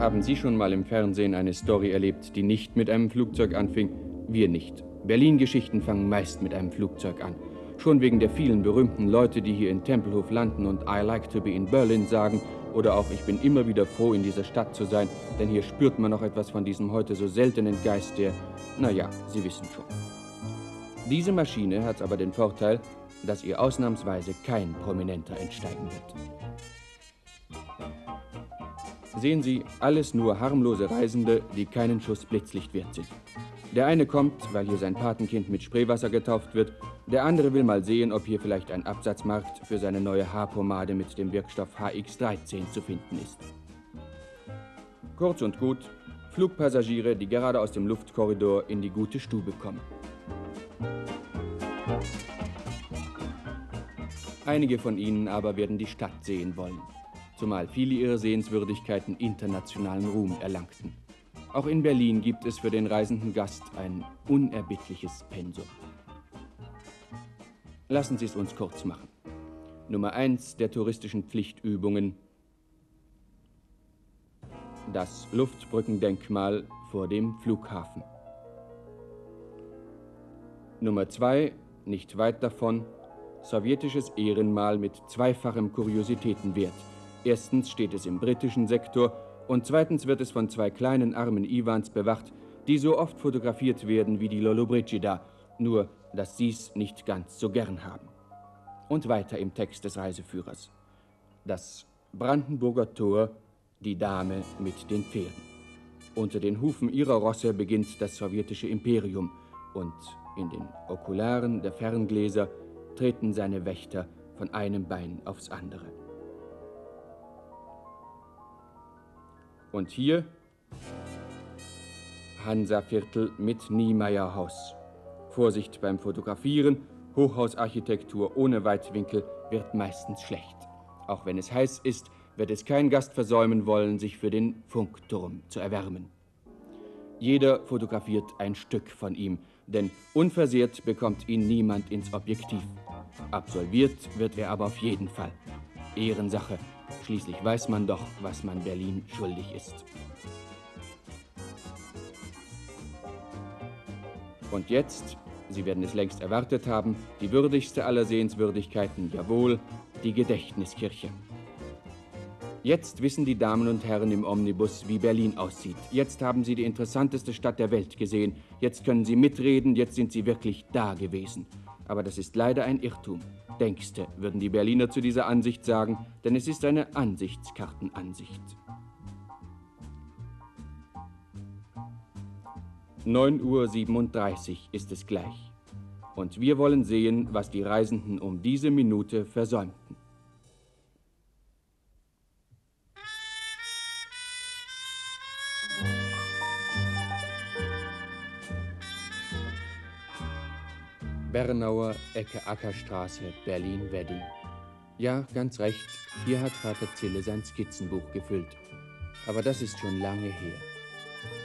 Haben Sie schon mal im Fernsehen eine Story erlebt, die nicht mit einem Flugzeug anfing? Wir nicht. Berlin-Geschichten fangen meist mit einem Flugzeug an. Schon wegen der vielen berühmten Leute, die hier in Tempelhof landen und I like to be in Berlin sagen oder auch ich bin immer wieder froh, in dieser Stadt zu sein, denn hier spürt man noch etwas von diesem heute so seltenen Geist der, naja, Sie wissen schon. Diese Maschine hat aber den Vorteil, dass ihr ausnahmsweise kein Prominenter entsteigen wird. Sehen Sie, alles nur harmlose Reisende, die keinen Schuss Blitzlicht wert sind. Der eine kommt, weil hier sein Patenkind mit Spreewasser getauft wird, der andere will mal sehen, ob hier vielleicht ein Absatzmarkt für seine neue Haarpomade mit dem Wirkstoff HX13 zu finden ist. Kurz und gut, Flugpassagiere, die gerade aus dem Luftkorridor in die gute Stube kommen. Einige von ihnen aber werden die Stadt sehen wollen, zumal viele ihrer Sehenswürdigkeiten internationalen Ruhm erlangten. Auch in Berlin gibt es für den reisenden Gast ein unerbittliches Pensum. Lassen Sie es uns kurz machen. Nummer eins der touristischen Pflichtübungen. Das Luftbrückendenkmal vor dem Flughafen. Nummer zwei, nicht weit davon, sowjetisches Ehrenmal mit zweifachem Kuriositätenwert. Erstens steht es im britischen Sektor und zweitens wird es von zwei kleinen armen Iwans bewacht, die so oft fotografiert werden wie die Lollobrigida, nur dass sie's nicht ganz so gern haben. Und weiter im Text des Reiseführers. Das Brandenburger Tor, die Dame mit den Pferden. Unter den Hufen ihrer Rosse beginnt das sowjetische Imperium und in den Okularen der Ferngläser treten seine Wächter von einem Bein aufs andere. Und hier Hansaviertel mit Niemeyer-Haus. Vorsicht beim Fotografieren, Hochhausarchitektur ohne Weitwinkel wird meistens schlecht. Auch wenn es heiß ist, wird es kein Gast versäumen wollen, sich für den Funkturm zu erwärmen. Jeder fotografiert ein Stück von ihm, denn unversehrt bekommt ihn niemand ins Objektiv. Absolviert wird er aber auf jeden Fall. Ehrensache Schließlich weiß man doch, was man Berlin schuldig ist. Und jetzt, Sie werden es längst erwartet haben, die würdigste aller Sehenswürdigkeiten, jawohl, die Gedächtniskirche. Jetzt wissen die Damen und Herren im Omnibus, wie Berlin aussieht. Jetzt haben Sie die interessanteste Stadt der Welt gesehen. Jetzt können Sie mitreden, jetzt sind Sie wirklich da gewesen. Aber das ist leider ein Irrtum. Denkste, würden die Berliner zu dieser Ansicht sagen, denn es ist eine Ansichtskartenansicht. 9.37 Uhr ist es gleich. Und wir wollen sehen, was die Reisenden um diese Minute versäumten. Bernauer, Ecke Ackerstraße, Berlin-Wedding. Ja, ganz recht, hier hat Vater Zille sein Skizzenbuch gefüllt. Aber das ist schon lange her.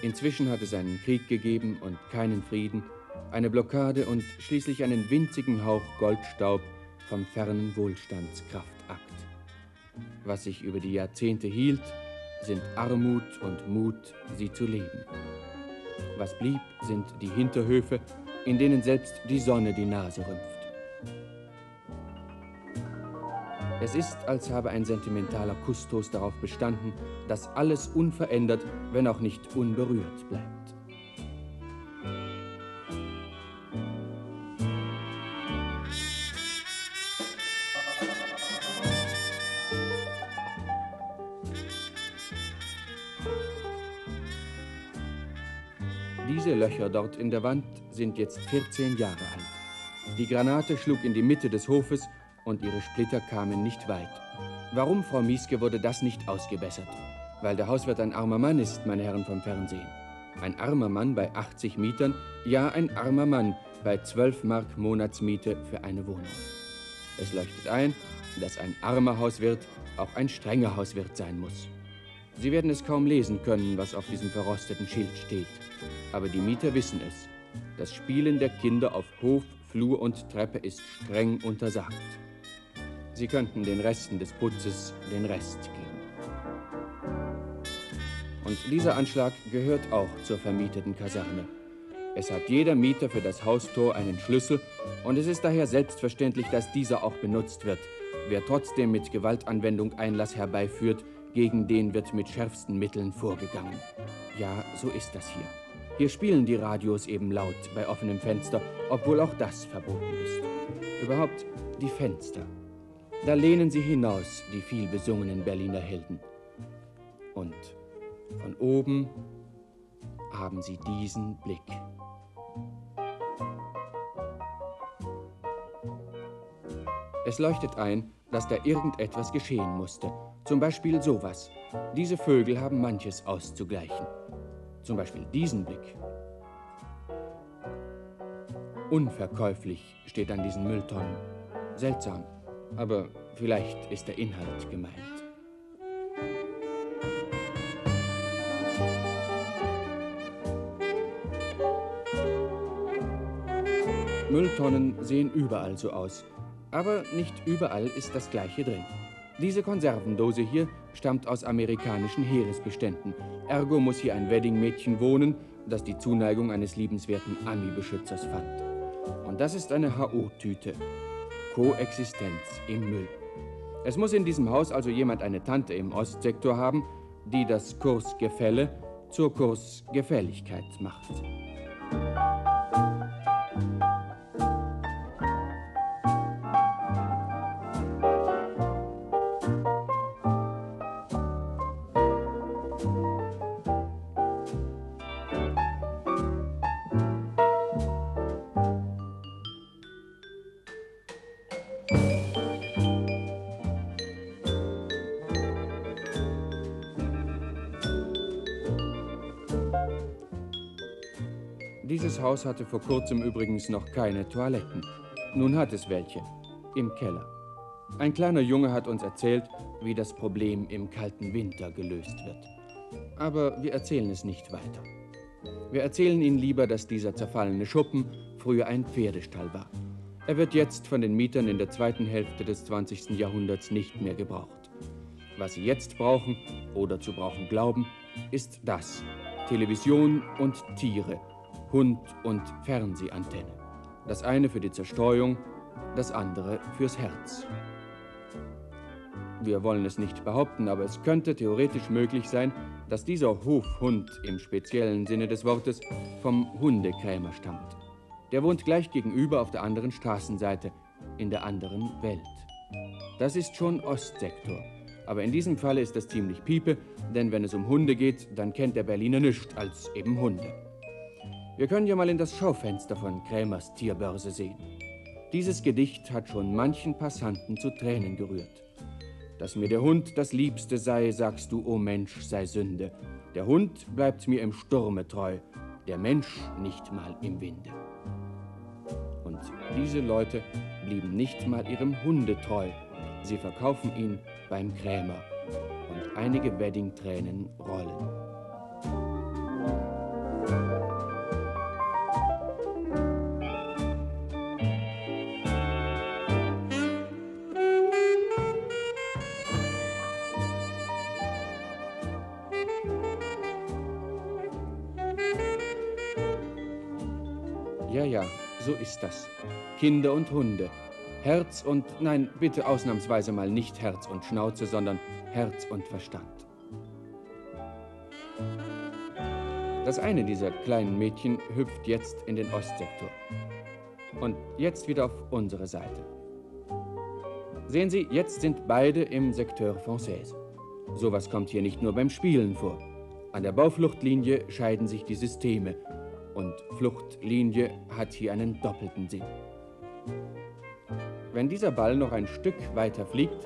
Inzwischen hat es einen Krieg gegeben und keinen Frieden, eine Blockade und schließlich einen winzigen Hauch Goldstaub vom fernen Wohlstandskraftakt. Was sich über die Jahrzehnte hielt, sind Armut und Mut, sie zu leben. Was blieb, sind die Hinterhöfe, in denen selbst die Sonne die Nase rümpft. Es ist, als habe ein sentimentaler Kustos darauf bestanden, dass alles unverändert, wenn auch nicht unberührt bleibt. Löcher dort in der Wand sind jetzt 14 Jahre alt. Die Granate schlug in die Mitte des Hofes und ihre Splitter kamen nicht weit. Warum, Frau Mieske, wurde das nicht ausgebessert? Weil der Hauswirt ein armer Mann ist, meine Herren vom Fernsehen. Ein armer Mann bei 80 Mietern, ja, ein armer Mann bei 12 Mark Monatsmiete für eine Wohnung. Es leuchtet ein, dass ein armer Hauswirt auch ein strenger Hauswirt sein muss. Sie werden es kaum lesen können, was auf diesem verrosteten Schild steht. Aber die Mieter wissen es. Das Spielen der Kinder auf Hof, Flur und Treppe ist streng untersagt. Sie könnten den Resten des Putzes den Rest geben. Und dieser Anschlag gehört auch zur vermieteten Kaserne. Es hat jeder Mieter für das Haustor einen Schlüssel und es ist daher selbstverständlich, dass dieser auch benutzt wird. Wer trotzdem mit Gewaltanwendung Einlass herbeiführt, gegen den wird mit schärfsten Mitteln vorgegangen. Ja, so ist das hier. Hier spielen die Radios eben laut bei offenem Fenster, obwohl auch das verboten ist. Überhaupt die Fenster. Da lehnen sie hinaus, die viel besungenen Berliner Helden. Und von oben haben sie diesen Blick. Es leuchtet ein, dass da irgendetwas geschehen musste. Zum Beispiel sowas. Diese Vögel haben manches auszugleichen. Zum Beispiel diesen Blick. Unverkäuflich steht an diesen Mülltonnen. Seltsam, aber vielleicht ist der Inhalt gemeint. Mülltonnen sehen überall so aus, aber nicht überall ist das gleiche drin. Diese Konservendose hier stammt aus amerikanischen Heeresbeständen. Ergo muss hier ein Weddingmädchen wohnen, das die Zuneigung eines liebenswerten Ami-Beschützers fand. Und das ist eine HO-Tüte. Koexistenz im Müll. Es muss in diesem Haus also jemand eine Tante im Ostsektor haben, die das Kursgefälle zur Kursgefälligkeit macht. Haus hatte vor kurzem übrigens noch keine Toiletten. Nun hat es welche. Im Keller. Ein kleiner Junge hat uns erzählt, wie das Problem im kalten Winter gelöst wird. Aber wir erzählen es nicht weiter. Wir erzählen Ihnen lieber, dass dieser zerfallene Schuppen früher ein Pferdestall war. Er wird jetzt von den Mietern in der zweiten Hälfte des 20. Jahrhunderts nicht mehr gebraucht. Was sie jetzt brauchen oder zu brauchen glauben, ist das. Television und Tiere Hund und Fernsehantenne. Das eine für die Zerstreuung, das andere fürs Herz. Wir wollen es nicht behaupten, aber es könnte theoretisch möglich sein, dass dieser Hofhund im speziellen Sinne des Wortes vom Hundekrämer stammt. Der wohnt gleich gegenüber auf der anderen Straßenseite, in der anderen Welt. Das ist schon Ostsektor. Aber in diesem Falle ist das ziemlich Piepe, denn wenn es um Hunde geht, dann kennt der Berliner nichts als eben Hunde. Wir können ja mal in das Schaufenster von Krämers Tierbörse sehen. Dieses Gedicht hat schon manchen Passanten zu Tränen gerührt. Dass mir der Hund das Liebste sei, sagst du, o oh Mensch, sei Sünde. Der Hund bleibt mir im Sturme treu, der Mensch nicht mal im Winde. Und diese Leute blieben nicht mal ihrem Hunde treu. Sie verkaufen ihn beim Krämer. Und einige Weddingtränen rollen. Ist das. Kinder und Hunde. Herz und, nein, bitte ausnahmsweise mal nicht Herz und Schnauze, sondern Herz und Verstand. Das eine dieser kleinen Mädchen hüpft jetzt in den Ostsektor. Und jetzt wieder auf unsere Seite. Sehen Sie, jetzt sind beide im Sektor Française. Sowas kommt hier nicht nur beim Spielen vor. An der Baufluchtlinie scheiden sich die Systeme und Fluchtlinie hat hier einen doppelten Sinn. Wenn dieser Ball noch ein Stück weiter fliegt,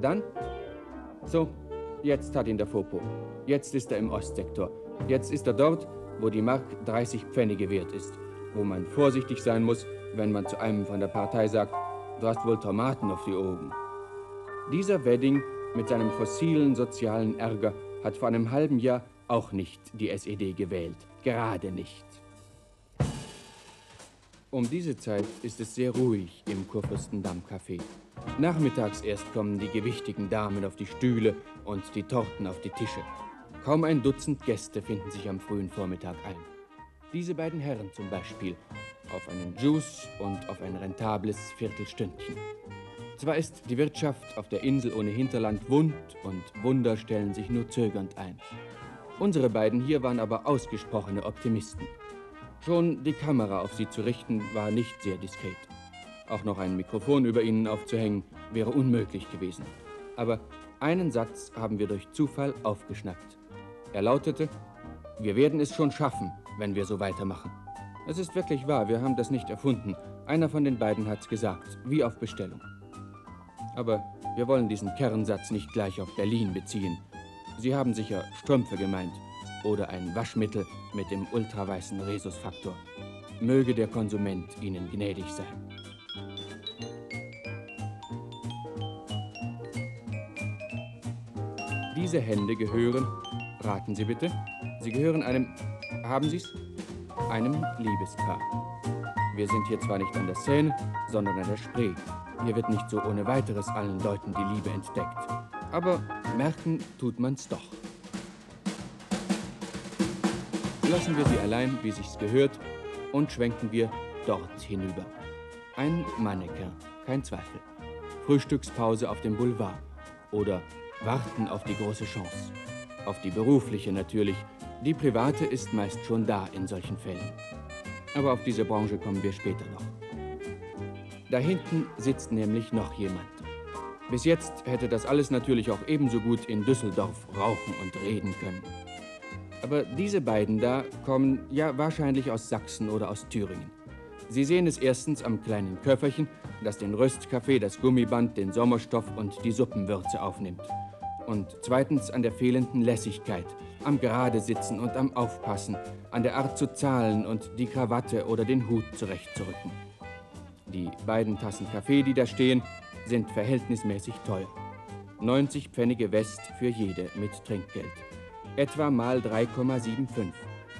dann... So, jetzt hat ihn der Fopo. Jetzt ist er im Ostsektor. Jetzt ist er dort, wo die Mark 30 Pfennige wert ist. Wo man vorsichtig sein muss, wenn man zu einem von der Partei sagt, du hast wohl Tomaten auf die Augen. Dieser Wedding mit seinem fossilen sozialen Ärger hat vor einem halben Jahr auch nicht die SED gewählt. Gerade nicht. Um diese Zeit ist es sehr ruhig im Kurfürstendamm-Café. Nachmittags erst kommen die gewichtigen Damen auf die Stühle und die Torten auf die Tische. Kaum ein Dutzend Gäste finden sich am frühen Vormittag ein. Diese beiden Herren zum Beispiel, auf einen Juice und auf ein rentables Viertelstündchen. Zwar ist die Wirtschaft auf der Insel ohne Hinterland wund und Wunder stellen sich nur zögernd ein. Unsere beiden hier waren aber ausgesprochene Optimisten. Schon die Kamera auf sie zu richten war nicht sehr diskret. Auch noch ein Mikrofon über ihnen aufzuhängen wäre unmöglich gewesen. Aber einen Satz haben wir durch Zufall aufgeschnappt. Er lautete, wir werden es schon schaffen, wenn wir so weitermachen. Es ist wirklich wahr, wir haben das nicht erfunden. Einer von den beiden hat's gesagt, wie auf Bestellung. Aber wir wollen diesen Kernsatz nicht gleich auf Berlin beziehen. Sie haben sicher Strümpfe gemeint oder ein Waschmittel mit dem ultraweißen Rhesusfaktor. Möge der Konsument Ihnen gnädig sein. Diese Hände gehören, raten Sie bitte, sie gehören einem, haben Sie es? Einem Liebespaar. Wir sind hier zwar nicht an der Seine, sondern an der Spree. Hier wird nicht so ohne weiteres allen Leuten die Liebe entdeckt. Aber merken tut man's doch. Lassen wir sie allein, wie sich's gehört, und schwenken wir dort hinüber. Ein Mannequin, kein Zweifel. Frühstückspause auf dem Boulevard. Oder warten auf die große Chance. Auf die berufliche natürlich. Die private ist meist schon da in solchen Fällen. Aber auf diese Branche kommen wir später noch. Da hinten sitzt nämlich noch jemand. Bis jetzt hätte das alles natürlich auch ebenso gut in Düsseldorf rauchen und reden können. Aber diese beiden da kommen ja wahrscheinlich aus Sachsen oder aus Thüringen. Sie sehen es erstens am kleinen Köfferchen, das den Röstkaffee, das Gummiband, den Sommerstoff und die Suppenwürze aufnimmt. Und zweitens an der fehlenden Lässigkeit, am Gerade sitzen und am Aufpassen, an der Art zu zahlen und die Krawatte oder den Hut zurechtzurücken. Die beiden Tassen Kaffee, die da stehen, sind verhältnismäßig teuer. 90 Pfennige West für jede mit Trinkgeld. Etwa mal 3,75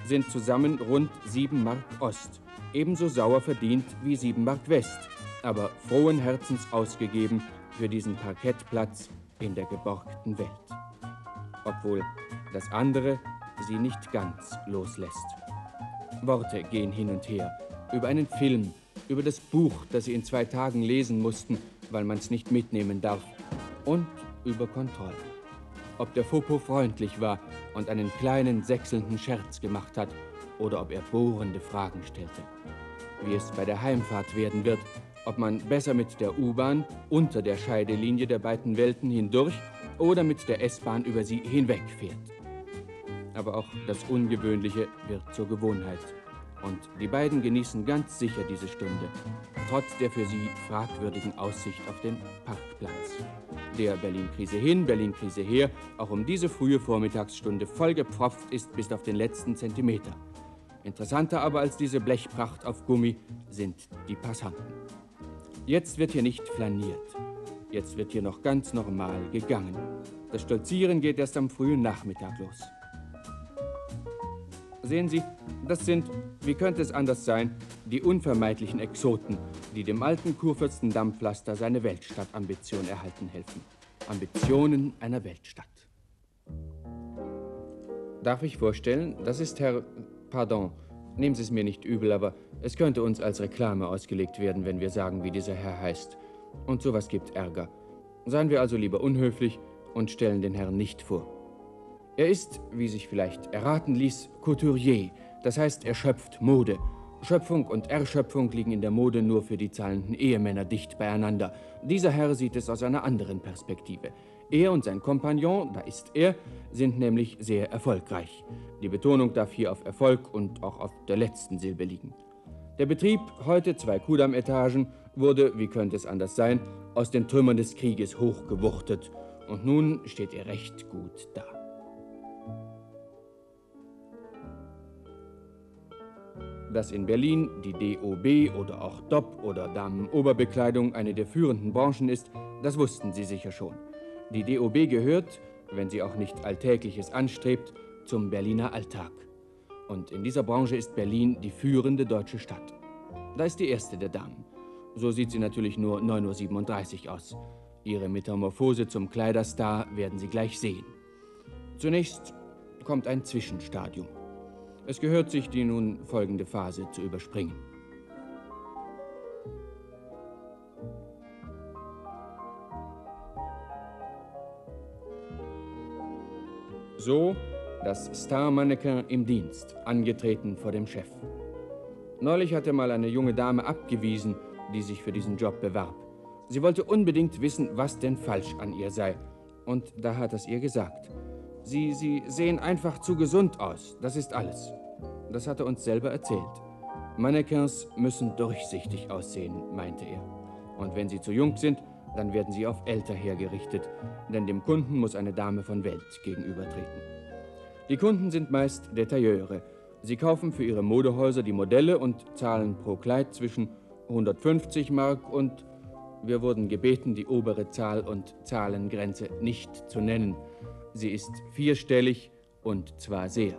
sind zusammen rund 7 Mark Ost. Ebenso sauer verdient wie 7 Mark West, aber frohen Herzens ausgegeben für diesen Parkettplatz in der geborgten Welt. Obwohl das andere sie nicht ganz loslässt. Worte gehen hin und her über einen Film, über das Buch, das sie in zwei Tagen lesen mussten, weil man es nicht mitnehmen darf, und über Kontrolle. Ob der Fopo freundlich war und einen kleinen sechselnden Scherz gemacht hat oder ob er bohrende Fragen stellte. Wie es bei der Heimfahrt werden wird, ob man besser mit der U-Bahn unter der Scheidelinie der beiden Welten hindurch oder mit der S-Bahn über sie hinwegfährt. Aber auch das Ungewöhnliche wird zur Gewohnheit. Und die beiden genießen ganz sicher diese Stunde, trotz der für sie fragwürdigen Aussicht auf den Parkplatz. Der Berlin-Krise hin, Berlin-Krise her, auch um diese frühe Vormittagsstunde vollgepfropft ist bis auf den letzten Zentimeter. Interessanter aber als diese Blechpracht auf Gummi sind die Passanten. Jetzt wird hier nicht flaniert. Jetzt wird hier noch ganz normal gegangen. Das Stolzieren geht erst am frühen Nachmittag los. Sehen Sie, das sind, wie könnte es anders sein, die unvermeidlichen Exoten, die dem alten Kurfürstendampflaster seine Weltstadtambition erhalten helfen. Ambitionen einer Weltstadt. Darf ich vorstellen, das ist Herr... Pardon, nehmen Sie es mir nicht übel, aber es könnte uns als Reklame ausgelegt werden, wenn wir sagen, wie dieser Herr heißt. Und sowas gibt Ärger. Seien wir also lieber unhöflich und stellen den Herrn nicht vor. Er ist, wie sich vielleicht erraten ließ, Couturier, das heißt, er schöpft Mode. Schöpfung und Erschöpfung liegen in der Mode nur für die zahlenden Ehemänner dicht beieinander. Dieser Herr sieht es aus einer anderen Perspektive. Er und sein Kompagnon, da ist er, sind nämlich sehr erfolgreich. Die Betonung darf hier auf Erfolg und auch auf der letzten Silbe liegen. Der Betrieb, heute zwei Kudam-Etagen, wurde, wie könnte es anders sein, aus den Trümmern des Krieges hochgewuchtet und nun steht er recht gut da. Dass in Berlin die DOB oder auch DOP oder Damenoberbekleidung eine der führenden Branchen ist, das wussten Sie sicher schon. Die DOB gehört, wenn sie auch nicht Alltägliches anstrebt, zum Berliner Alltag. Und in dieser Branche ist Berlin die führende deutsche Stadt. Da ist die erste der Damen. So sieht sie natürlich nur 9.37 Uhr aus. Ihre Metamorphose zum Kleiderstar werden Sie gleich sehen. Zunächst kommt ein Zwischenstadium. Es gehört sich, die nun folgende Phase zu überspringen. So das Star-Mannequin im Dienst, angetreten vor dem Chef. Neulich hatte mal eine junge Dame abgewiesen, die sich für diesen Job bewarb. Sie wollte unbedingt wissen, was denn falsch an ihr sei. Und da hat es ihr gesagt. Sie, sie sehen einfach zu gesund aus, das ist alles. Das hat er uns selber erzählt. Mannequins müssen durchsichtig aussehen, meinte er. Und wenn sie zu jung sind, dann werden sie auf älter hergerichtet, denn dem Kunden muss eine Dame von Welt gegenübertreten. Die Kunden sind meist Detailleure. Sie kaufen für ihre Modehäuser die Modelle und zahlen pro Kleid zwischen 150 Mark und wir wurden gebeten, die obere Zahl und Zahlengrenze nicht zu nennen. Sie ist vierstellig und zwar sehr.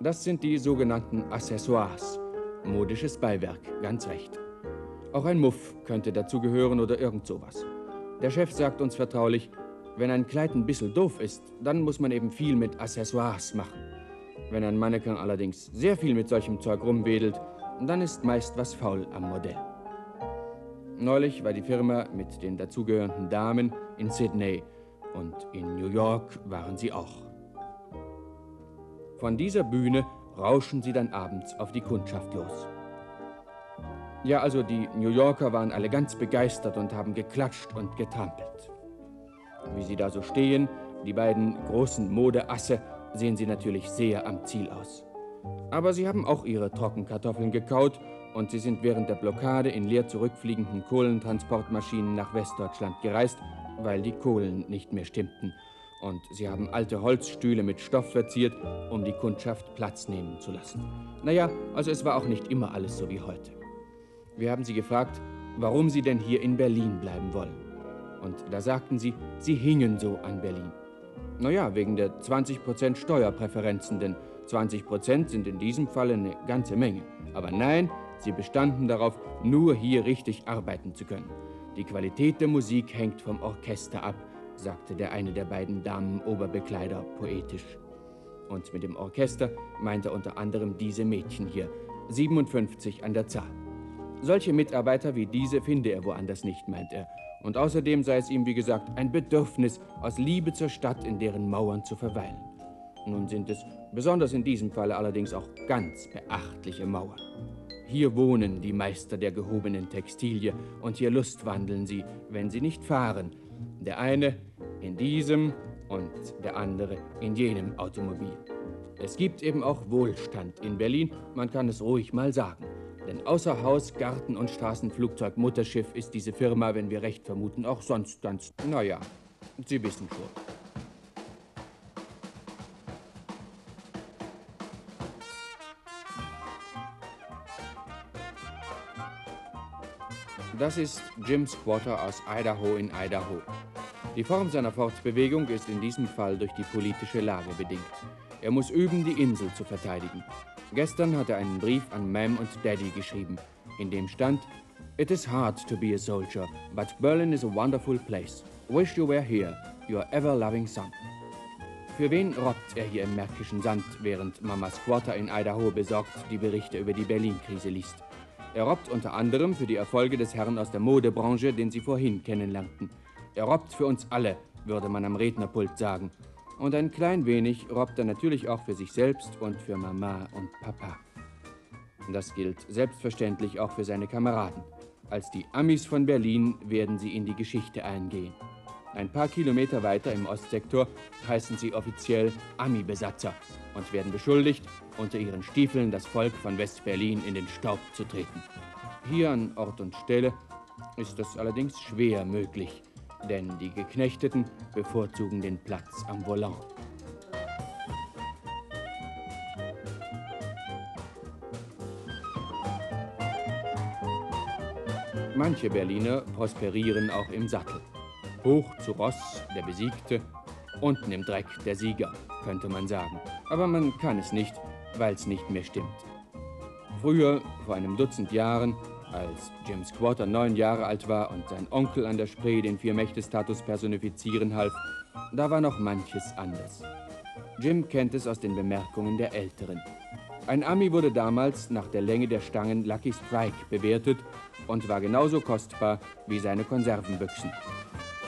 Das sind die sogenannten Accessoires. Modisches Beiwerk, ganz recht. Auch ein Muff könnte dazugehören oder irgend sowas. Der Chef sagt uns vertraulich, wenn ein Kleid ein bisschen doof ist, dann muss man eben viel mit Accessoires machen. Wenn ein Mannequin allerdings sehr viel mit solchem Zeug rumwedelt, dann ist meist was faul am Modell. Neulich war die Firma mit den dazugehörenden Damen in Sydney und in New York waren sie auch. Von dieser Bühne rauschen sie dann abends auf die Kundschaft los. Ja, also die New Yorker waren alle ganz begeistert und haben geklatscht und getrampelt. Wie sie da so stehen, die beiden großen Modeasse, sehen sie natürlich sehr am Ziel aus. Aber sie haben auch ihre Trockenkartoffeln gekaut und sie sind während der Blockade in leer zurückfliegenden Kohlentransportmaschinen nach Westdeutschland gereist, weil die Kohlen nicht mehr stimmten und sie haben alte Holzstühle mit Stoff verziert, um die Kundschaft Platz nehmen zu lassen. Naja, also es war auch nicht immer alles so wie heute. Wir haben sie gefragt, warum sie denn hier in Berlin bleiben wollen. Und da sagten sie, sie hingen so an Berlin. Naja, wegen der 20% Steuerpräferenzen, denn 20% sind in diesem Fall eine ganze Menge. Aber nein, sie bestanden darauf, nur hier richtig arbeiten zu können. Die Qualität der Musik hängt vom Orchester ab sagte der eine der beiden Damen Oberbekleider poetisch. Und mit dem Orchester meinte er unter anderem diese Mädchen hier, 57 an der Zahl. Solche Mitarbeiter wie diese finde er woanders nicht, meint er. Und außerdem sei es ihm, wie gesagt, ein Bedürfnis, aus Liebe zur Stadt in deren Mauern zu verweilen. Nun sind es, besonders in diesem Falle allerdings auch ganz beachtliche Mauern. Hier wohnen die Meister der gehobenen Textilie und hier lustwandeln sie, wenn sie nicht fahren, der eine in diesem und der andere in jenem Automobil. Es gibt eben auch Wohlstand in Berlin, man kann es ruhig mal sagen. Denn außer Haus, Garten und Straßenflugzeug Mutterschiff ist diese Firma, wenn wir recht vermuten, auch sonst ganz, naja, Sie wissen schon. Das ist Jim Squatter aus Idaho in Idaho. Die Form seiner Fortbewegung ist in diesem Fall durch die politische Lage bedingt. Er muss üben, die Insel zu verteidigen. Gestern hat er einen Brief an Mam und Daddy geschrieben, in dem stand: It is hard to be a soldier, but Berlin is a wonderful place. Wish you were here, your ever-loving son. Für wen robbt er hier im märkischen Sand, während Mama Squatter in Idaho besorgt die Berichte über die Berlin-Krise liest? Er robbt unter anderem für die Erfolge des Herrn aus der Modebranche, den Sie vorhin kennenlernten. Er robbt für uns alle, würde man am Rednerpult sagen. Und ein klein wenig robbt er natürlich auch für sich selbst und für Mama und Papa. Das gilt selbstverständlich auch für seine Kameraden. Als die Amis von Berlin werden sie in die Geschichte eingehen. Ein paar Kilometer weiter im Ostsektor heißen sie offiziell Ami-Besatzer und werden beschuldigt, unter ihren Stiefeln das Volk von West-Berlin in den Staub zu treten. Hier an Ort und Stelle ist das allerdings schwer möglich, denn die Geknechteten bevorzugen den Platz am Volant. Manche Berliner prosperieren auch im Sattel. Hoch zu Ross, der Besiegte, unten im Dreck der Sieger, könnte man sagen. Aber man kann es nicht, weil es nicht mehr stimmt. Früher, vor einem Dutzend Jahren, Als Jim Squatter neun Jahre alt war und sein Onkel an der Spree den Vier-Mächte-Status personifizieren half, da war noch manches anders. Jim kennt es aus den Bemerkungen der Älteren. Ein Ami wurde damals nach der Länge der Stangen Lucky Strike bewertet und war genauso kostbar wie seine Konservenbüchsen.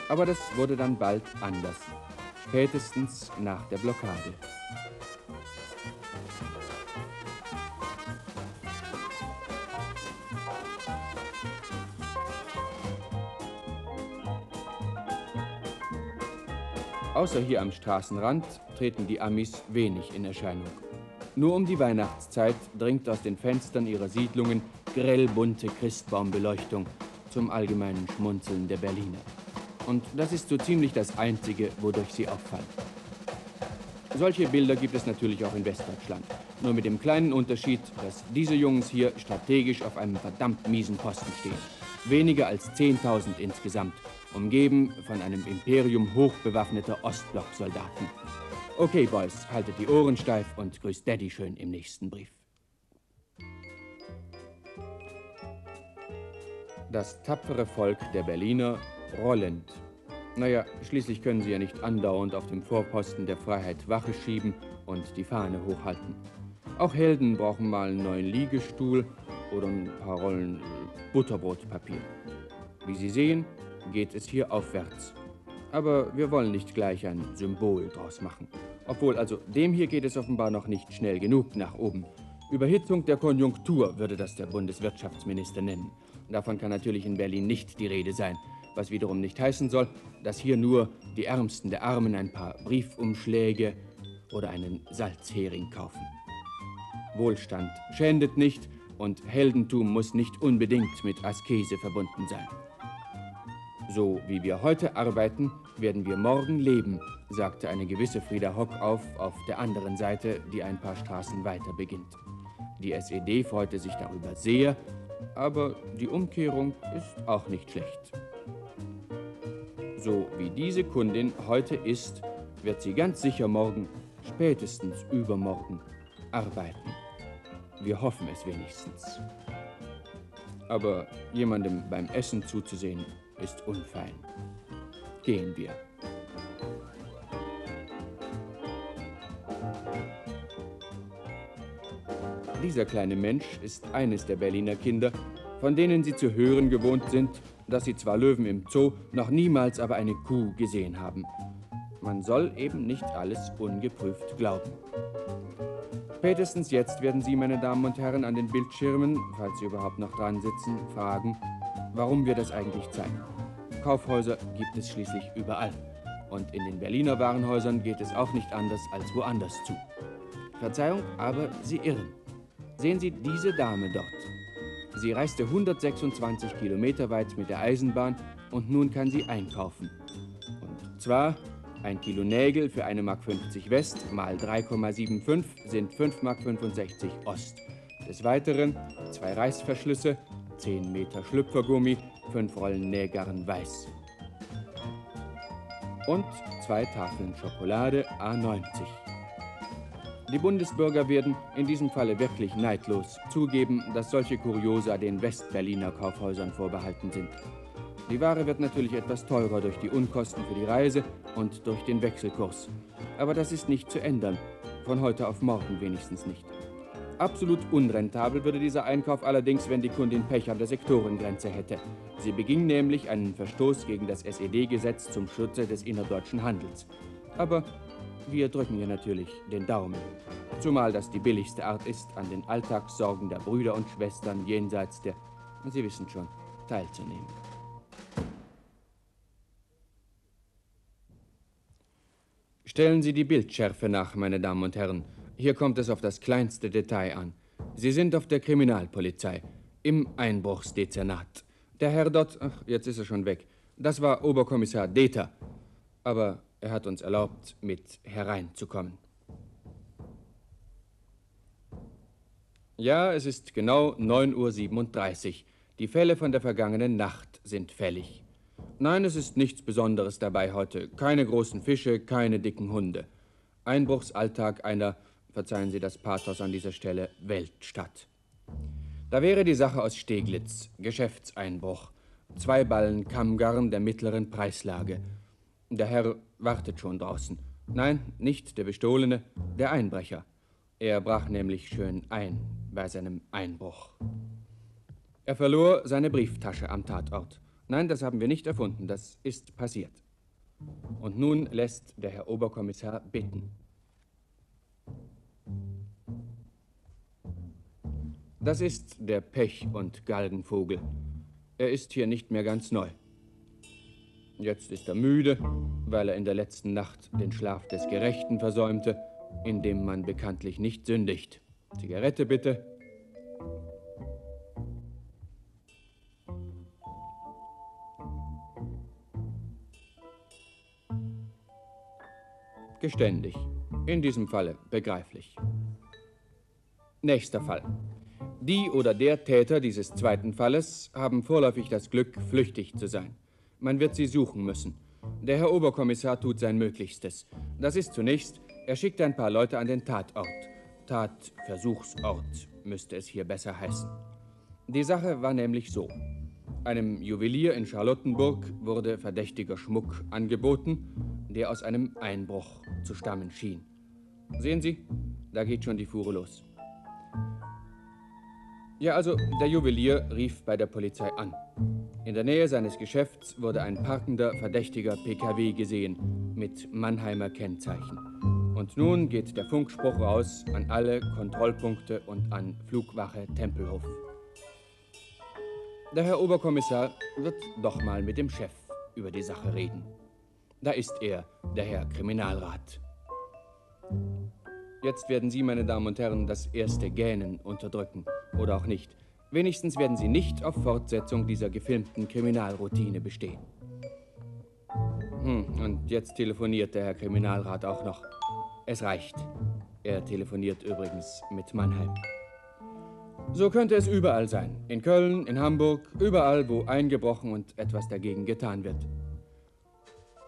Aber das wurde dann bald anders, spätestens nach der Blockade. Außer hier am Straßenrand treten die Amis wenig in Erscheinung. Nur um die Weihnachtszeit dringt aus den Fenstern ihrer Siedlungen grellbunte Christbaumbeleuchtung zum allgemeinen Schmunzeln der Berliner. Und das ist so ziemlich das Einzige, wodurch sie auffallen. Solche Bilder gibt es natürlich auch in Westdeutschland. Nur mit dem kleinen Unterschied, dass diese Jungs hier strategisch auf einem verdammt miesen Posten stehen. Weniger als 10.000 insgesamt umgeben von einem Imperium hochbewaffneter Ostblock-Soldaten. Okay, Boys, haltet die Ohren steif und grüßt Daddy schön im nächsten Brief. Das tapfere Volk der Berliner rollend. Naja, schließlich können sie ja nicht andauernd auf dem Vorposten der Freiheit Wache schieben und die Fahne hochhalten. Auch Helden brauchen mal einen neuen Liegestuhl oder ein paar Rollen Butterbrotpapier. Wie Sie sehen, geht es hier aufwärts. Aber wir wollen nicht gleich ein Symbol draus machen. Obwohl, also dem hier geht es offenbar noch nicht schnell genug nach oben. Überhitzung der Konjunktur würde das der Bundeswirtschaftsminister nennen. Davon kann natürlich in Berlin nicht die Rede sein, was wiederum nicht heißen soll, dass hier nur die Ärmsten der Armen ein paar Briefumschläge oder einen Salzhering kaufen. Wohlstand schändet nicht und Heldentum muss nicht unbedingt mit Askese verbunden sein. So wie wir heute arbeiten, werden wir morgen leben, sagte eine gewisse Frieda Hock auf, auf der anderen Seite, die ein paar Straßen weiter beginnt. Die SED freute sich darüber sehr, aber die Umkehrung ist auch nicht schlecht. So wie diese Kundin heute ist, wird sie ganz sicher morgen, spätestens übermorgen, arbeiten. Wir hoffen es wenigstens. Aber jemandem beim Essen zuzusehen, ist unfein. Gehen wir. Dieser kleine Mensch ist eines der Berliner Kinder, von denen sie zu hören gewohnt sind, dass sie zwar Löwen im Zoo, noch niemals aber eine Kuh gesehen haben. Man soll eben nicht alles ungeprüft glauben. Spätestens jetzt werden Sie, meine Damen und Herren, an den Bildschirmen, falls Sie überhaupt noch dran sitzen, fragen, warum wir das eigentlich zeigen. Kaufhäuser gibt es schließlich überall. Und in den Berliner Warenhäusern geht es auch nicht anders als woanders zu. Verzeihung, aber Sie irren. Sehen Sie diese Dame dort. Sie reiste 126 Kilometer weit mit der Eisenbahn und nun kann sie einkaufen. Und zwar ein Kilo Nägel für 1,50 Mark West mal 3,75 sind 5,65 Mark Ost. Des Weiteren zwei Reißverschlüsse, 10 Meter Schlüpfergummi, 5 Rollen Nähgarn weiß. Und zwei Tafeln Schokolade A90. Die Bundesbürger werden in diesem Falle wirklich neidlos zugeben, dass solche Kuriosa den Westberliner Kaufhäusern vorbehalten sind. Die Ware wird natürlich etwas teurer durch die Unkosten für die Reise und durch den Wechselkurs. Aber das ist nicht zu ändern, von heute auf morgen wenigstens nicht. Absolut unrentabel würde dieser Einkauf allerdings, wenn die Kundin Pech an der Sektorengrenze hätte. Sie beging nämlich einen Verstoß gegen das SED-Gesetz zum Schutze des innerdeutschen Handels. Aber wir drücken ihr natürlich den Daumen. Zumal das die billigste Art ist, an den Alltagssorgen der Brüder und Schwestern jenseits der, Sie wissen schon, teilzunehmen. Stellen Sie die Bildschärfe nach, meine Damen und Herren. Hier kommt es auf das kleinste Detail an. Sie sind auf der Kriminalpolizei, im Einbruchsdezernat. Der Herr dort, ach, jetzt ist er schon weg. Das war Oberkommissar Deter. Aber er hat uns erlaubt, mit hereinzukommen. Ja, es ist genau 9.37 Uhr. Die Fälle von der vergangenen Nacht sind fällig. Nein, es ist nichts Besonderes dabei heute. Keine großen Fische, keine dicken Hunde. Einbruchsalltag einer, verzeihen Sie das Pathos an dieser Stelle, Weltstadt. Da wäre die Sache aus Steglitz, Geschäftseinbruch. Zwei Ballen Kammgarn der mittleren Preislage. Der Herr wartet schon draußen. Nein, nicht der Bestohlene, der Einbrecher. Er brach nämlich schön ein bei seinem Einbruch. Er verlor seine Brieftasche am Tatort. Nein, das haben wir nicht erfunden, das ist passiert. Und nun lässt der Herr Oberkommissar bitten. Das ist der Pech- und Galgenvogel. Er ist hier nicht mehr ganz neu. Jetzt ist er müde, weil er in der letzten Nacht den Schlaf des Gerechten versäumte, in dem man bekanntlich nicht sündigt. Zigarette bitte. Geständig. In diesem Falle begreiflich. Nächster Fall. Die oder der Täter dieses zweiten Falles haben vorläufig das Glück, flüchtig zu sein. Man wird sie suchen müssen. Der Herr Oberkommissar tut sein Möglichstes. Das ist zunächst, er schickt ein paar Leute an den Tatort. Tatversuchsort müsste es hier besser heißen. Die Sache war nämlich so. Einem Juwelier in Charlottenburg wurde verdächtiger Schmuck angeboten, der aus einem Einbruch zu stammen schien. Sehen Sie, da geht schon die Fuhre los. Ja, also der Juwelier rief bei der Polizei an. In der Nähe seines Geschäfts wurde ein parkender, verdächtiger PKW gesehen mit Mannheimer Kennzeichen. Und nun geht der Funkspruch raus an alle Kontrollpunkte und an Flugwache Tempelhof. Der Herr Oberkommissar wird doch mal mit dem Chef über die Sache reden. Da ist er, der Herr Kriminalrat. Jetzt werden Sie, meine Damen und Herren, das erste Gähnen unterdrücken. Oder auch nicht. Wenigstens werden Sie nicht auf Fortsetzung dieser gefilmten Kriminalroutine bestehen. Hm, und jetzt telefoniert der Herr Kriminalrat auch noch. Es reicht. Er telefoniert übrigens mit Mannheim. So könnte es überall sein. In Köln, in Hamburg, überall, wo eingebrochen und etwas dagegen getan wird.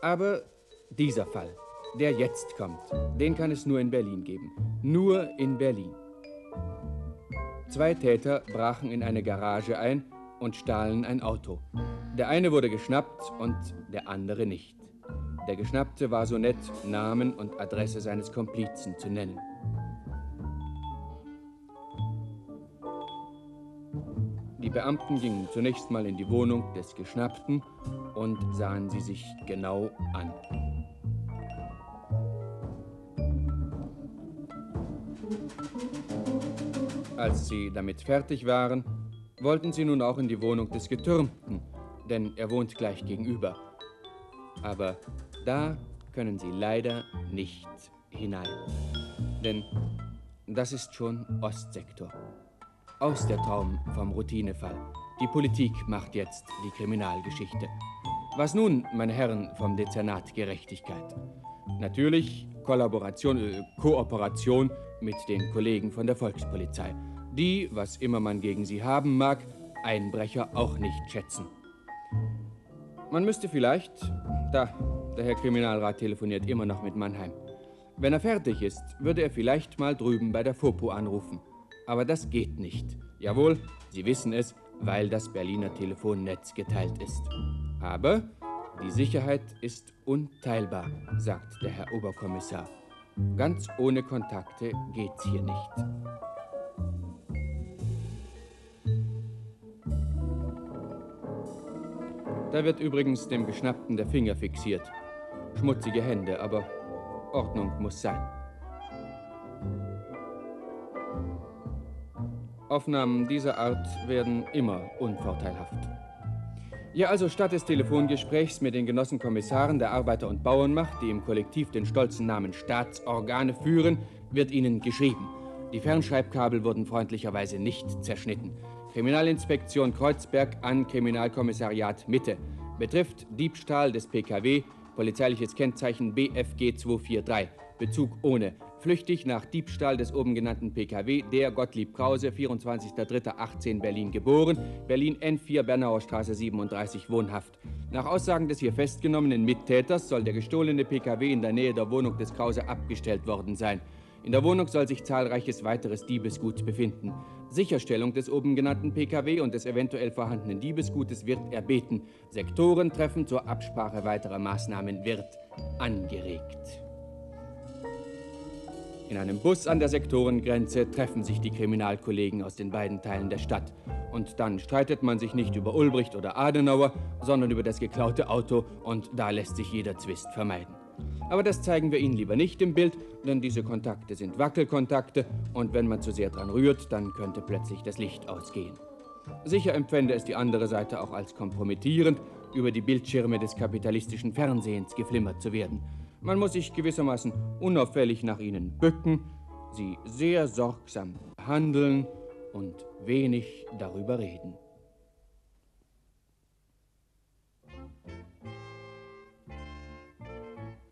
Aber dieser Fall der jetzt kommt, den kann es nur in Berlin geben. Nur in Berlin. Zwei Täter brachen in eine Garage ein und stahlen ein Auto. Der eine wurde geschnappt und der andere nicht. Der Geschnappte war so nett, Namen und Adresse seines Komplizen zu nennen. Die Beamten gingen zunächst mal in die Wohnung des Geschnappten und sahen sie sich genau an. Als sie damit fertig waren, wollten sie nun auch in die Wohnung des Getürmten, denn er wohnt gleich gegenüber. Aber da können sie leider nicht hinein. Denn das ist schon Ostsektor. Aus der Traum vom Routinefall. Die Politik macht jetzt die Kriminalgeschichte. Was nun, meine Herren vom Dezernat Gerechtigkeit? Natürlich Kollaboration, äh, Kooperation mit den Kollegen von der Volkspolizei, die, was immer man gegen sie haben mag, Einbrecher auch nicht schätzen. Man müsste vielleicht, da, der Herr Kriminalrat telefoniert immer noch mit Mannheim. Wenn er fertig ist, würde er vielleicht mal drüben bei der FOPO anrufen. Aber das geht nicht. Jawohl, Sie wissen es, weil das Berliner Telefonnetz geteilt ist. Aber die Sicherheit ist unteilbar, sagt der Herr Oberkommissar. Ganz ohne Kontakte geht's hier nicht. Da wird übrigens dem Geschnappten der Finger fixiert. Schmutzige Hände, aber Ordnung muss sein. Aufnahmen dieser Art werden immer unvorteilhaft. Ja, also statt des Telefongesprächs mit den Genossen Kommissaren der Arbeiter- und Bauernmacht, die im Kollektiv den stolzen Namen Staatsorgane führen, wird ihnen geschrieben. Die Fernschreibkabel wurden freundlicherweise nicht zerschnitten. Kriminalinspektion Kreuzberg an Kriminalkommissariat Mitte. Betrifft Diebstahl des PKW, polizeiliches Kennzeichen BFG 243. Bezug ohne. Flüchtig nach Diebstahl des oben genannten PKW, der Gottlieb Krause, 24.03.18 Berlin geboren, Berlin N4 Bernauer Straße 37 wohnhaft. Nach Aussagen des hier festgenommenen Mittäters soll der gestohlene PKW in der Nähe der Wohnung des Krause abgestellt worden sein. In der Wohnung soll sich zahlreiches weiteres Diebesgut befinden. Sicherstellung des oben genannten PKW und des eventuell vorhandenen Diebesgutes wird erbeten. Sektorentreffen zur Absprache weiterer Maßnahmen wird angeregt. In einem Bus an der Sektorengrenze treffen sich die Kriminalkollegen aus den beiden Teilen der Stadt. Und dann streitet man sich nicht über Ulbricht oder Adenauer, sondern über das geklaute Auto und da lässt sich jeder Zwist vermeiden. Aber das zeigen wir Ihnen lieber nicht im Bild, denn diese Kontakte sind Wackelkontakte und wenn man zu sehr dran rührt, dann könnte plötzlich das Licht ausgehen. Sicher empfände es die andere Seite auch als kompromittierend, über die Bildschirme des kapitalistischen Fernsehens geflimmert zu werden. Man muss sich gewissermaßen unauffällig nach ihnen bücken, sie sehr sorgsam behandeln und wenig darüber reden.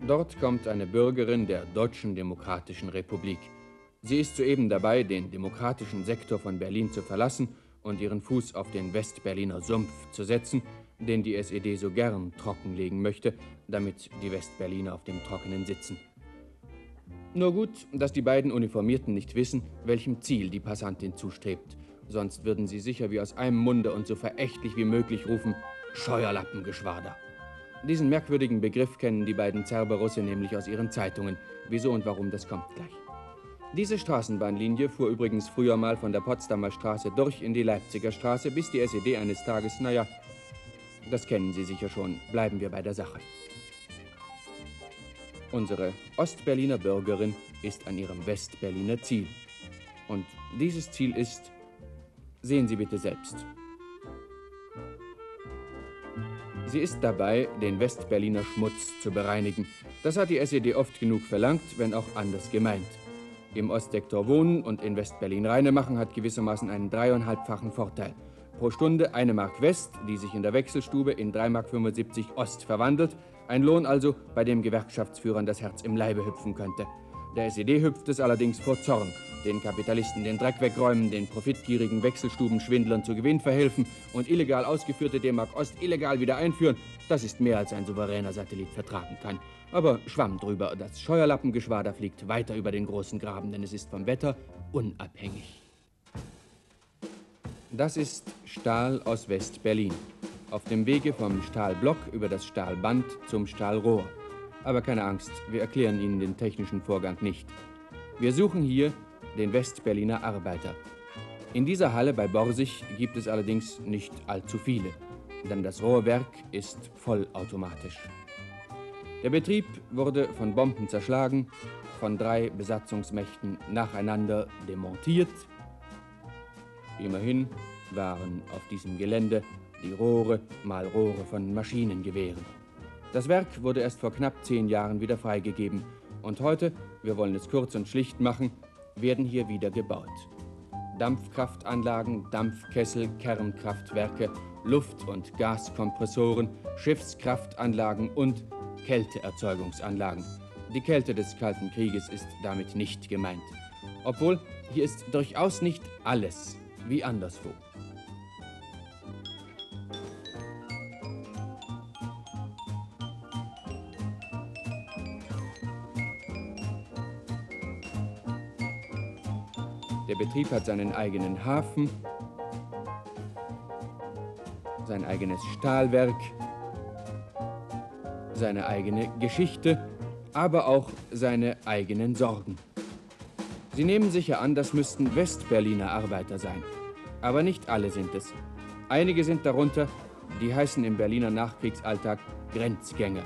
Dort kommt eine Bürgerin der Deutschen Demokratischen Republik. Sie ist soeben dabei, den demokratischen Sektor von Berlin zu verlassen und ihren Fuß auf den Westberliner Sumpf zu setzen, den die SED so gern trockenlegen möchte, damit die Westberliner auf dem Trockenen sitzen. Nur gut, dass die beiden Uniformierten nicht wissen, welchem Ziel die Passantin zustrebt. Sonst würden sie sicher wie aus einem Munde und so verächtlich wie möglich rufen: Scheuerlappengeschwader. Diesen merkwürdigen Begriff kennen die beiden Zerberusse nämlich aus ihren Zeitungen. Wieso und warum, das kommt gleich. Diese Straßenbahnlinie fuhr übrigens früher mal von der Potsdamer Straße durch in die Leipziger Straße, bis die SED eines Tages, naja, das kennen Sie sicher schon, bleiben wir bei der Sache. Unsere Ostberliner Bürgerin ist an ihrem Westberliner Ziel. Und dieses Ziel ist, sehen Sie bitte selbst, Sie ist dabei, den Westberliner Schmutz zu bereinigen. Das hat die SED oft genug verlangt, wenn auch anders gemeint. Im Ostsektor wohnen und in Westberlin reine machen hat gewissermaßen einen dreieinhalbfachen Vorteil. Pro Stunde eine Mark West, die sich in der Wechselstube in 3,75 Mark Ost verwandelt. Ein Lohn also, bei dem Gewerkschaftsführern das Herz im Leibe hüpfen könnte. Der SED hüpft es allerdings vor Zorn den Kapitalisten den Dreck wegräumen, den profitgierigen Wechselstubenschwindlern zu Gewinn verhelfen und illegal ausgeführte D-Mark Ost illegal wieder einführen, das ist mehr als ein souveräner Satellit vertragen kann. Aber schwamm drüber, das Scheuerlappengeschwader fliegt weiter über den großen Graben, denn es ist vom Wetter unabhängig. Das ist Stahl aus West-Berlin. Auf dem Wege vom Stahlblock über das Stahlband zum Stahlrohr. Aber keine Angst, wir erklären Ihnen den technischen Vorgang nicht. Wir suchen hier den Westberliner Arbeiter. In dieser Halle bei Borsig gibt es allerdings nicht allzu viele, denn das Rohrwerk ist vollautomatisch. Der Betrieb wurde von Bomben zerschlagen, von drei Besatzungsmächten nacheinander demontiert. Immerhin waren auf diesem Gelände die Rohre mal Rohre von Maschinengewehren. Das Werk wurde erst vor knapp zehn Jahren wieder freigegeben und heute, wir wollen es kurz und schlicht machen, werden hier wieder gebaut. Dampfkraftanlagen, Dampfkessel, Kernkraftwerke, Luft- und Gaskompressoren, Schiffskraftanlagen und Kälteerzeugungsanlagen. Die Kälte des Kalten Krieges ist damit nicht gemeint. Obwohl hier ist durchaus nicht alles wie anderswo. Der Betrieb hat seinen eigenen Hafen, sein eigenes Stahlwerk, seine eigene Geschichte, aber auch seine eigenen Sorgen. Sie nehmen sicher an, das müssten Westberliner Arbeiter sein. Aber nicht alle sind es. Einige sind darunter, die heißen im Berliner Nachkriegsalltag Grenzgänger.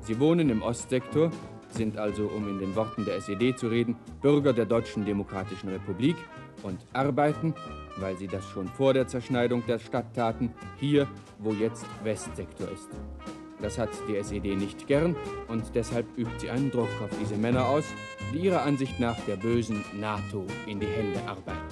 Sie wohnen im Ostsektor, sind also, um in den Worten der SED zu reden, Bürger der Deutschen Demokratischen Republik und arbeiten, weil sie das schon vor der Zerschneidung der Stadt taten, hier, wo jetzt Westsektor ist. Das hat die SED nicht gern und deshalb übt sie einen Druck auf diese Männer aus, die ihrer Ansicht nach der bösen NATO in die Hände arbeiten.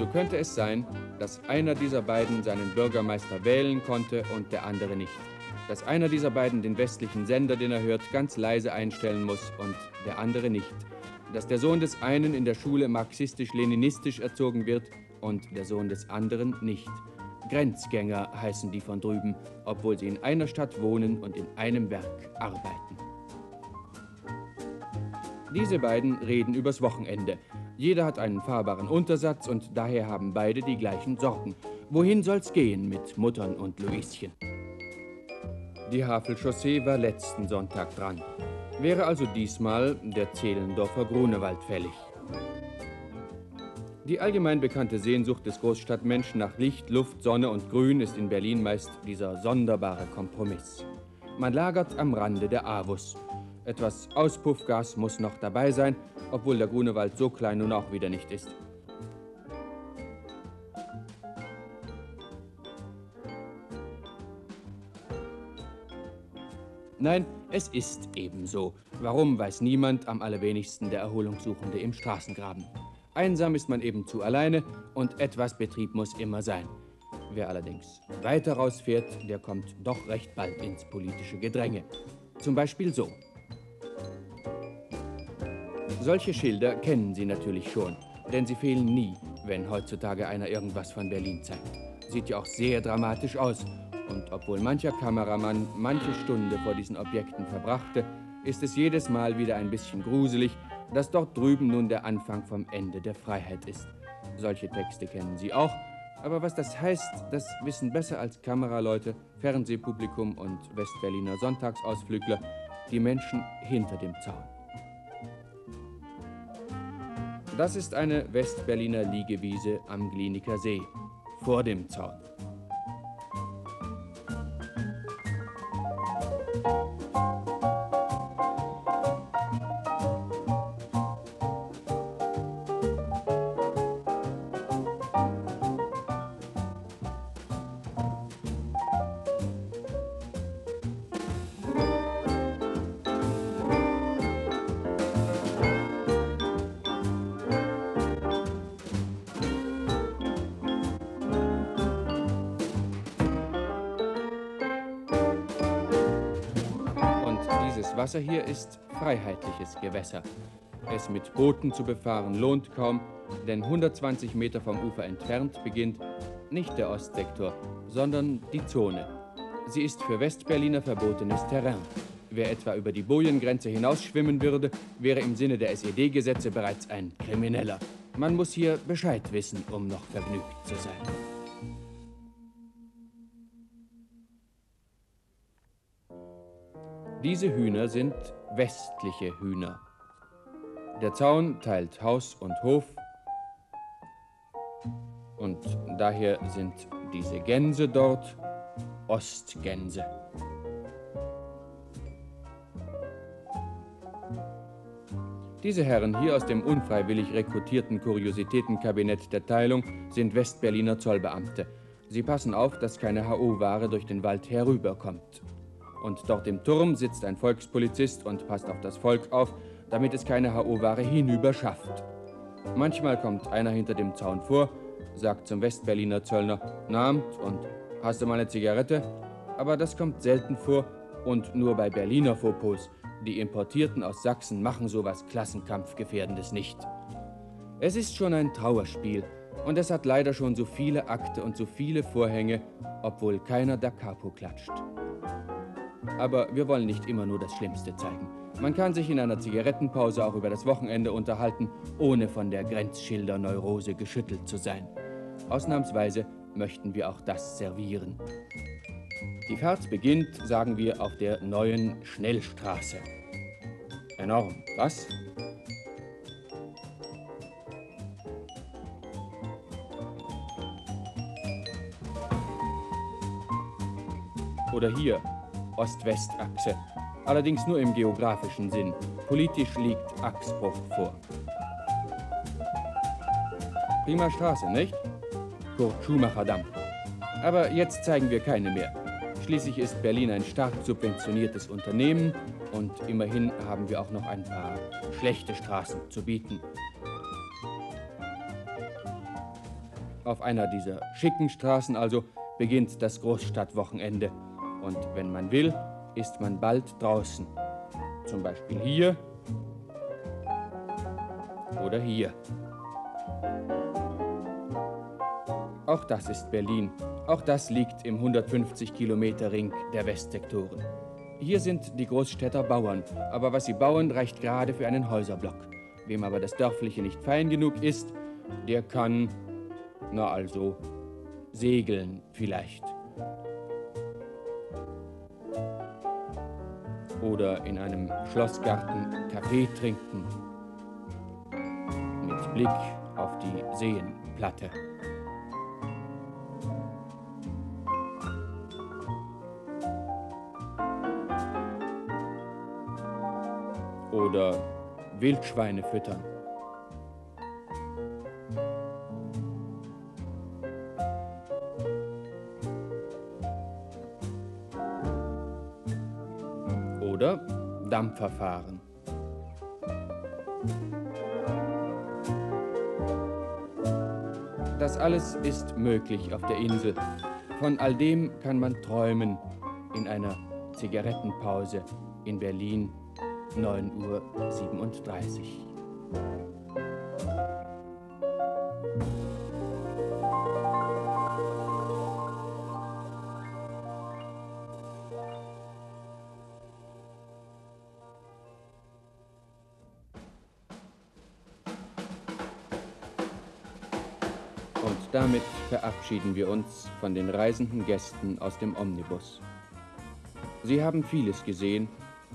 So könnte es sein, dass einer dieser beiden seinen Bürgermeister wählen konnte und der andere nicht. Dass einer dieser beiden den westlichen Sender, den er hört, ganz leise einstellen muss und der andere nicht. Dass der Sohn des einen in der Schule marxistisch-leninistisch erzogen wird und der Sohn des anderen nicht. Grenzgänger heißen die von drüben, obwohl sie in einer Stadt wohnen und in einem Werk arbeiten. Diese beiden reden übers Wochenende. Jeder hat einen fahrbaren Untersatz und daher haben beide die gleichen Sorten. Wohin soll's gehen mit Muttern und Luischen? Die Havelchaussee war letzten Sonntag dran. Wäre also diesmal der Zehlendorfer Grunewald fällig. Die allgemein bekannte Sehnsucht des Großstadtmenschen nach Licht, Luft, Sonne und Grün ist in Berlin meist dieser sonderbare Kompromiss. Man lagert am Rande der Avus. Etwas Auspuffgas muss noch dabei sein, obwohl der Grunewald so klein nun auch wieder nicht ist. Nein, es ist ebenso. Warum, weiß niemand, am allerwenigsten der Erholungssuchende im Straßengraben. Einsam ist man eben zu alleine und etwas Betrieb muss immer sein. Wer allerdings weiter rausfährt, der kommt doch recht bald ins politische Gedränge. Zum Beispiel so. Solche Schilder kennen Sie natürlich schon, denn sie fehlen nie, wenn heutzutage einer irgendwas von Berlin zeigt. Sieht ja auch sehr dramatisch aus. Und obwohl mancher Kameramann manche Stunde vor diesen Objekten verbrachte, ist es jedes Mal wieder ein bisschen gruselig, dass dort drüben nun der Anfang vom Ende der Freiheit ist. Solche Texte kennen Sie auch, aber was das heißt, das wissen besser als Kameraleute, Fernsehpublikum und Westberliner Sonntagsausflügler die Menschen hinter dem Zaun. Das ist eine Westberliner Liegewiese am Gliniker See, vor dem Zaun. Wasser hier ist freiheitliches Gewässer. Es mit Booten zu befahren lohnt kaum, denn 120 Meter vom Ufer entfernt beginnt nicht der Ostsektor, sondern die Zone. Sie ist für Westberliner verbotenes Terrain. Wer etwa über die Bojengrenze hinausschwimmen würde, wäre im Sinne der SED-Gesetze bereits ein Krimineller. Man muss hier Bescheid wissen, um noch vergnügt zu sein. Diese Hühner sind westliche Hühner. Der Zaun teilt Haus und Hof und daher sind diese Gänse dort Ostgänse. Diese Herren hier aus dem unfreiwillig rekrutierten Kuriositätenkabinett der Teilung sind Westberliner Zollbeamte. Sie passen auf, dass keine HO-Ware durch den Wald herüberkommt. Und dort im Turm sitzt ein Volkspolizist und passt auf das Volk auf, damit es keine HO-Ware hinüber schafft. Manchmal kommt einer hinter dem Zaun vor, sagt zum Westberliner Zöllner, Namt und hast du mal eine Zigarette? Aber das kommt selten vor und nur bei Berliner Fopos. Die Importierten aus Sachsen machen sowas Klassenkampfgefährdendes nicht. Es ist schon ein Trauerspiel und es hat leider schon so viele Akte und so viele Vorhänge, obwohl keiner da Capo klatscht. Aber wir wollen nicht immer nur das Schlimmste zeigen. Man kann sich in einer Zigarettenpause auch über das Wochenende unterhalten, ohne von der Grenzschilderneurose geschüttelt zu sein. Ausnahmsweise möchten wir auch das servieren. Die Fahrt beginnt, sagen wir, auf der neuen Schnellstraße. Enorm, was? Oder hier, Ost-West-Achse. Allerdings nur im geografischen Sinn. Politisch liegt Achsbruch vor. Prima Straße, nicht? Kurt Schumacher Damm. Aber jetzt zeigen wir keine mehr. Schließlich ist Berlin ein stark subventioniertes Unternehmen und immerhin haben wir auch noch ein paar schlechte Straßen zu bieten. Auf einer dieser schicken Straßen also beginnt das Großstadtwochenende. Und wenn man will, ist man bald draußen. Zum Beispiel hier oder hier. Auch das ist Berlin. Auch das liegt im 150 Kilometer Ring der Westsektoren. Hier sind die Großstädter Bauern, aber was sie bauen, reicht gerade für einen Häuserblock. Wem aber das Dörfliche nicht fein genug ist, der kann, na also, segeln vielleicht. Oder in einem Schlossgarten Kaffee trinken. Mit Blick auf die Seenplatte. Oder Wildschweine füttern. Dampfer fahren. Das alles ist möglich auf der Insel. Von all dem kann man träumen in einer Zigarettenpause in Berlin 9.37 Uhr. Damit verabschieden wir uns von den reisenden Gästen aus dem Omnibus. Sie haben vieles gesehen,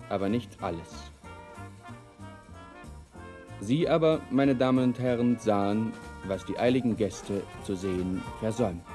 aber nicht alles. Sie aber, meine Damen und Herren, sahen, was die eiligen Gäste zu sehen versäumten.